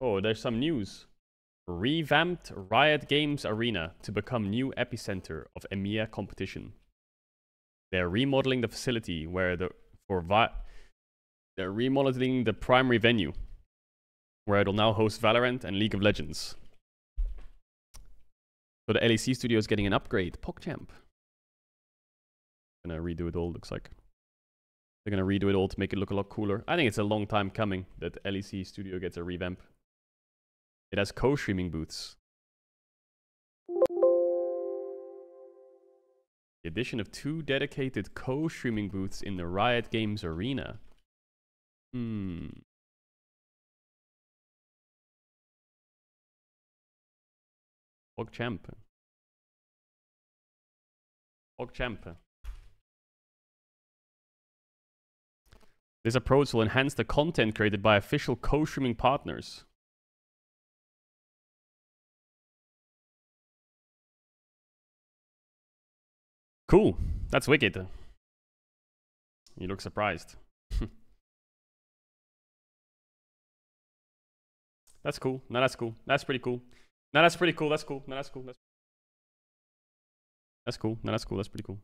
Oh, there's some news. Revamped Riot Games Arena to become new epicenter of EMEA competition. They're remodeling the facility where the for they're remodeling the primary venue where it'll now host Valorant and League of Legends. So the LEC studio is getting an upgrade. PogChamp. Gonna redo it all, looks like. They're gonna redo it all to make it look a lot cooler. I think it's a long time coming that LEC studio gets a revamp. It has co-streaming booths. The addition of two dedicated co-streaming booths in the Riot Games arena. Hmm. PogChamp. This approach will enhance the content created by official co-streaming partners. Cool. That's wicked. You look surprised. that's cool. No, that's cool. That's pretty cool. No, that's pretty cool. That's cool. No, that's cool. That's, that's cool. No, that's cool. That's pretty cool.